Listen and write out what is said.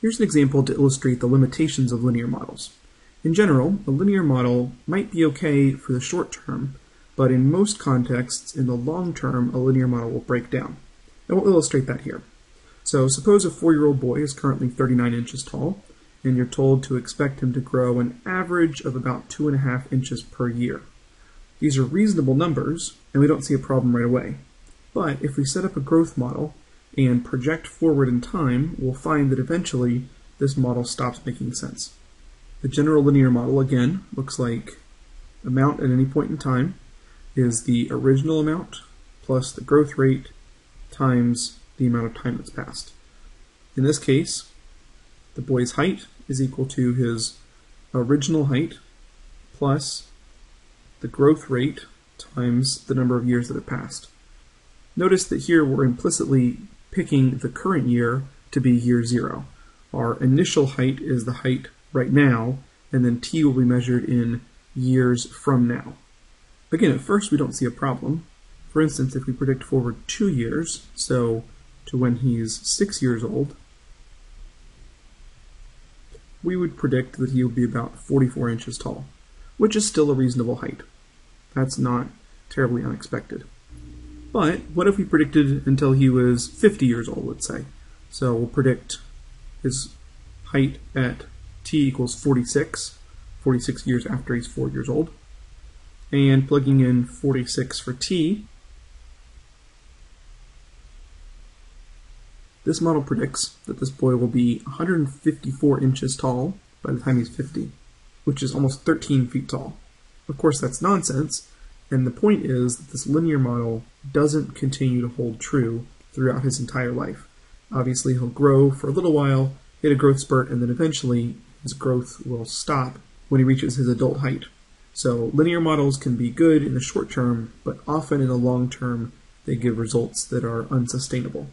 Here's an example to illustrate the limitations of linear models. In general, a linear model might be okay for the short term, but in most contexts, in the long term, a linear model will break down. And we'll illustrate that here. So suppose a four-year-old boy is currently 39 inches tall, and you're told to expect him to grow an average of about two and a half inches per year. These are reasonable numbers, and we don't see a problem right away. But if we set up a growth model and project forward in time, we'll find that eventually this model stops making sense. The general linear model, again, looks like amount at any point in time is the original amount plus the growth rate times the amount of time that's passed. In this case, the boy's height is equal to his original height plus the growth rate times the number of years that have passed. Notice that here we're implicitly picking the current year to be year zero. Our initial height is the height right now, and then t will be measured in years from now. Again, at first we don't see a problem. For instance, if we predict forward two years, so to when he's six years old, we would predict that he will be about 44 inches tall, which is still a reasonable height. That's not terribly unexpected. But what if we predicted until he was 50 years old, let's say? So we'll predict his height at t equals 46, 46 years after he's 4 years old and plugging in 46 for t, this model predicts that this boy will be 154 inches tall by the time he's 50, which is almost 13 feet tall. Of course, that's nonsense, and the point is that this linear model doesn't continue to hold true throughout his entire life. Obviously, he'll grow for a little while, hit a growth spurt, and then eventually his growth will stop when he reaches his adult height. So linear models can be good in the short term, but often in the long term, they give results that are unsustainable.